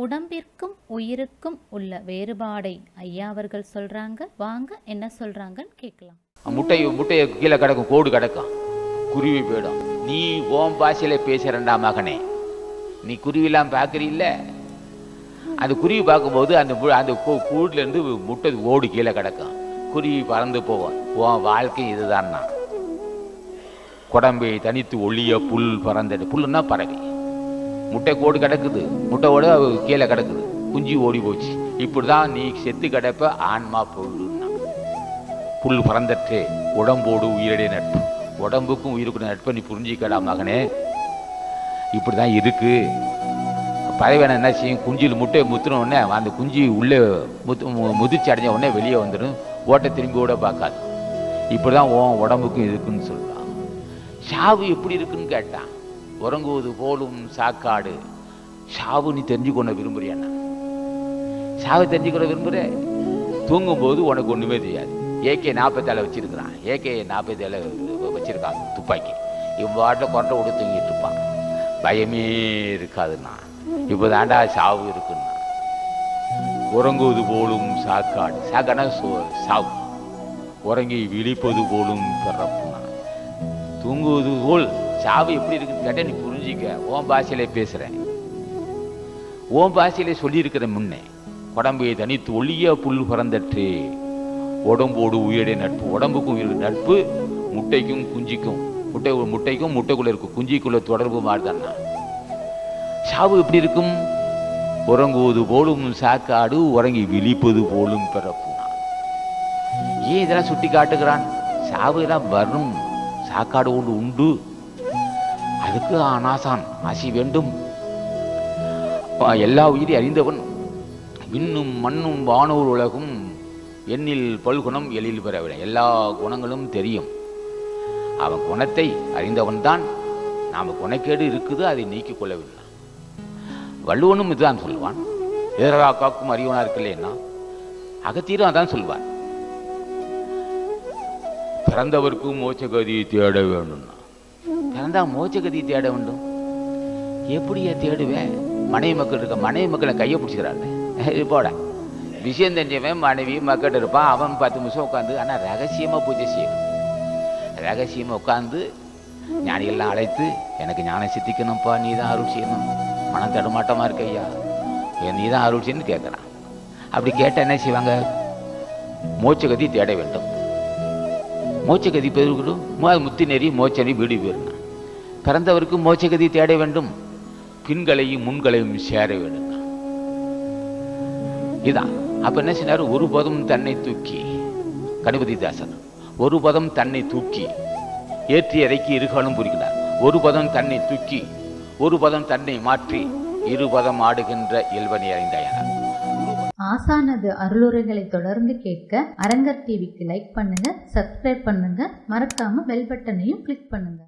உடம்பிற்கும் உயிருக்கும் உள்ள வேறுபாடை ஐயா அவர்கள் சொல்றாங்க. வாங்க என்ன சொல்றாங்கன்னு கேட்கலாம். முட்டை முட்டையை கீழே கிடக்கும் கோடு கிடக்கும். குருவி போயிடும். நீ ஓம் பாஷையில பேசுறண்டா மகனே. நீ குருவிலாம் பார்க்குறீல்ல? அந்த குருவி பார்க்கும்போது அந்த அந்த கூ- இருந்து முட்டை ஓடு கீழே கிடக்கும். குருவி பறந்து போவோம் உன் வாழ்க்கை இதுதான் குடம்பை தனித்து ஒளிய புல் பறந்தது. புல்லுன்னா பறவை. முட்டை கோடு கிடக்குது. முட்டையோட அவ கீழே கிடக்குது. குஞ்சு ஓடி போச்சு. இப்படிதான் நீ செத்து கிடப்ப ஆன்மா பொருள்னா புல் பறந்தற்று உடம்போடு உயிரடைய நட்பு. உடம்புக்கும் உயிருக்கும் நட்பை நீ புரிஞ்சிக்கலாம் மகனே. இப்படி தான் இருக்கு. பறவை என்ன செய்யும்? குஞ்சில் முட்டையை முத்துன உடனே அந்த குஞ்சு உள்ளே முத்து முதிர்ச்சி அடைஞ்ச உடனே வெளியே வந்துடும். ஓட்டை திரும்பி கூட பார்க்காது. இப்படி தான் உன் உடம்புக்கும் இருக்குன்னு சொல்றான். சாவு எப்படி இருக்குன்னு கேட்டான். உறங்குவது போலும் சாக்காடு. சாவு நீ தெரிஞ்சுக்கொள்ள விரும்புறியாண்ணா சாவை தெரிஞ்சுக்கிற விரும்புகிற தூங்கும்போது உனக்கு ஒன்றுமே தெரியாது. ஏகே நாற்பத்தேழு வச்சிருக்கிறான். ஏகே நாற்பத்தேழு வச்சிருக்காங்க துப்பாக்கி. இவ்வாட்ட பாட்டில் கொரட்டை விட்டு தூங்கிட்டு இருப்பான். பயமே இருக்காதுண்ணா. இப்போ தாண்டா சாவு இருக்குண்ணா. உறங்குவது போலும் சாக்காடு. சாக்காடா சாவு. உறங்கி விழிப்பது போலும் பிறப்புண்ணா. தூங்குவது போல் சாவு எப்படி இருக்குன்னு கேட்டால் நீ புரிஞ்சிக்க. ஓம் பாஷையிலே பேசுகிறேன் ஓம் பாஷையிலே சொல்லியிருக்கிற முன்னே உடம்பை தனித்து ஒளிய புல் பிறந்தற்று உடம்போடு உயிரே நட்பு உடம்புக்கும் உயிர் நட்பு முட்டைக்கும் குஞ்சிக்கும். முட்டை முட்டைக்கும் முட்டைக்குள்ள இருக்கும் குஞ்சிக்குள்ள தொடர்பு மாதிரிதானா சாவு எப்படி இருக்கும்? உறங்குவது போலும் சாக்காடு உறங்கி விழிப்பது போலும் பிறப்புனா ஏன் இதெல்லாம் சுட்டி காட்டுகிறான் சாவு எல்லாம் வரும். சாக்காடு ஒன்று உண்டு. அதுக்கு ஆனாசான் ஆசி வேண்டும். எல்லா உயிரை அறிந்தவன் விண்ணும் மண்ணும் வானூர் உலகும் எண்ணில் பல்குணம் எழில் பெறவில்லை. எல்லா குணங்களும் தெரியும். அவன் குணத்தை அறிந்தவன்தான் நாம குணக்கேடு இருக்குது அதை நீக்கிக் கொள்ளவில்லை. வள்ளுவனும் இதுதான் சொல்லுவான். எதிராக காக்கும் அறிவனா இருக்கலைன்னா அகத்தீரும் அதான் சொல்வான் மோச்ச மோட்சகதியை தேட வேண்டும்னா பிறந்தா மோச்சகதி தேட வேண்டும். எப்படியா தேடுவேன்? மனைவி மக்கள் இருக்க மனைவி மக்களை கையை பிடிச்சிக்கிறாள். போட விஷயம் தெரிஞ்சவன் மனைவி மக்கள் இருப்பான் அவன் பத்து நிமிஷம் உட்காந்து ஆனால் ரகசியமாக பூஜை செய்யணும். ரகசியமாக உட்காந்து ஞானிகள்லாம் அழைத்து எனக்கு ஞானம் சித்திக்கணும்ப்பா நீ தான் அருள் செய்யணும். மனம் தடுமாட்டமாக இருக்க ஐயா. நீ தான் அருள் செய்யணும்னு கேட்குறான் அப்படி கேட்டால் என்ன செய்வாங்க? மோட்சகதி தேட வேண்டும். மோட்சகதி பெருக்கணும் முத்தி நெறி மோச்சனி வீடு போயிருந்தான் பிறந்தவருக்கு மோட்சகதி தேட வேண்டும். பின்களையும் முன்களையும் சேர வேண்டும். இதான். அப்ப என்ன செய்றாரு ஒரு பதம் தன்னை தூக்கி. கணபதி தாசன். ஒரு பதம் தன்னை தூக்கி. ஏற்றி இறக்கி இருகாலும் புரிகிறார். ஒரு பதம் தன்னை தூக்கி ஒரு பதம் தன்னை மாற்றி இரு பதம் ஆடுகின்ற இயல்பனை அறிந்தாயனார். ஆசானது அருளுரைகளை தொடர்ந்து கேட்க அரங்கர் டிவிக்கு லைக் பண்ணுங்க சப்ஸ்கிரைப் பண்ணுங்க. மறக்காம பெல் பட்டனையும் கிளிக் பண்ணுங்க.